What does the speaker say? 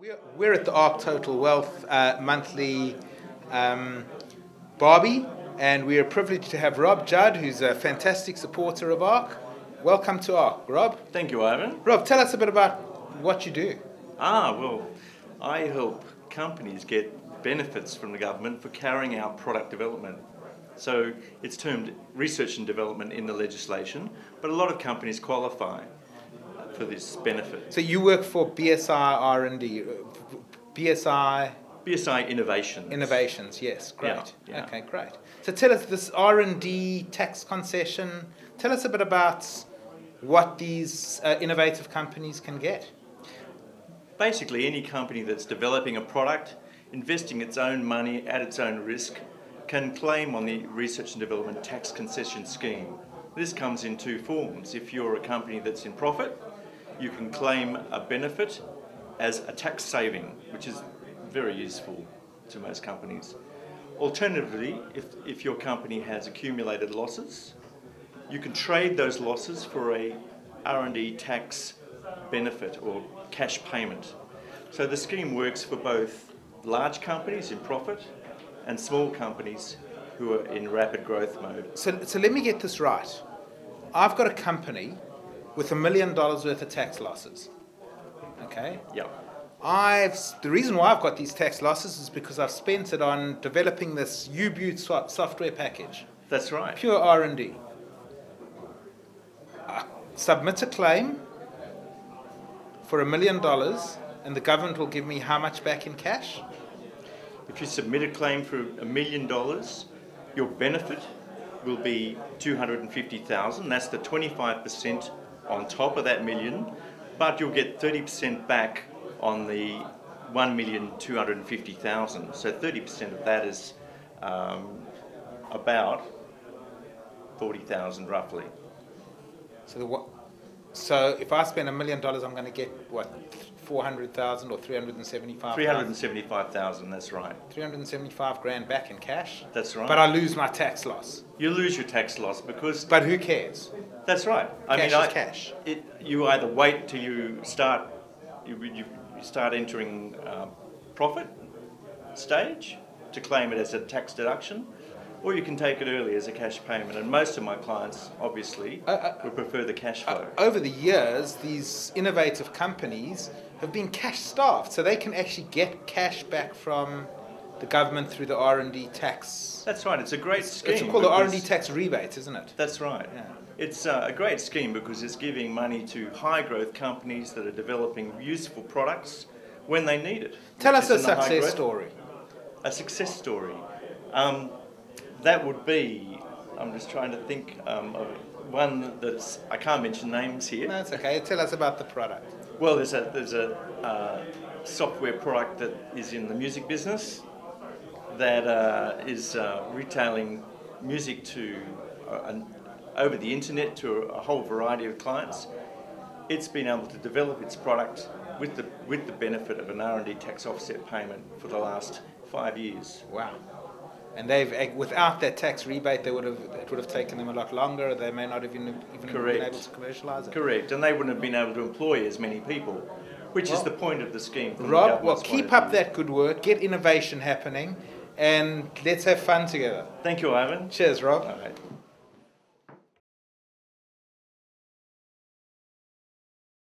We're, we're at the Ark Total Wealth uh, monthly um, Barbie, and we are privileged to have Rob Judd, who's a fantastic supporter of Ark. Welcome to Ark, Rob. Thank you, Ivan. Rob, tell us a bit about what you do. Ah, well, I help companies get benefits from the government for carrying out product development. So it's termed research and development in the legislation, but a lot of companies qualify for this benefit. So you work for BSI R&D, BSI BSI Innovations. Innovations, yes, great. Yeah, yeah. Okay, great. So tell us this R&D tax concession. Tell us a bit about what these uh, innovative companies can get. Basically, any company that's developing a product, investing its own money at its own risk, can claim on the research and development tax concession scheme. This comes in two forms. If you're a company that's in profit, you can claim a benefit as a tax saving, which is very useful to most companies. Alternatively, if, if your company has accumulated losses, you can trade those losses for a R&D tax benefit or cash payment. So the scheme works for both large companies in profit and small companies who are in rapid growth mode. So, so let me get this right. I've got a company with a million dollars worth of tax losses. Okay? Yeah. I've the reason why I've got these tax losses is because I've spent it on developing this U-Butte software package. That's right. Pure R&D. I submit a claim for a million dollars and the government will give me how much back in cash? If you submit a claim for a million dollars, your benefit will be 250,000. That's the 25% on top of that million, but you'll get 30% back on the 1,250,000. So 30% of that is um, about 40,000 roughly. So the, what? So if I spend a million dollars, I'm going to get what? 400,000 or 375,000? 375,000, that's right. 375 grand back in cash? That's right. But I lose my tax loss. You lose your tax loss because. But who cares? That's right. I cash mean, is I, cash. It, you either wait till you start, you, you start entering uh, profit stage to claim it as a tax deduction, or you can take it early as a cash payment. And most of my clients, obviously, uh, uh, would prefer the cash flow. Uh, over the years, these innovative companies have been cash starved, so they can actually get cash back from the government through the R&D tax. That's right. It's a great scheme. It's called the R&D tax rebate, isn't it? That's right. Yeah. It's uh, a great scheme because it's giving money to high growth companies that are developing useful products when they need it. Tell us a success story. A success story. Um, that would be, I'm just trying to think um, of one that's, I can't mention names here. That's okay. Tell us about the product. Well, there's a, there's a uh, software product that is in the music business that uh, is uh, retailing music to uh, an, over the internet to a whole variety of clients. It's been able to develop its product with the with the benefit of an R&D tax offset payment for the last five years. Wow. And they've eh, without that tax rebate, they would have it would have taken them a lot longer. They may not have even, even been able to commercialise it. Correct, and they wouldn't have been able to employ as many people, which well, is the point of the scheme. Rob, well, keep up that good work. Get innovation happening, and let's have fun together. Thank you, Ivan. Cheers, Rob.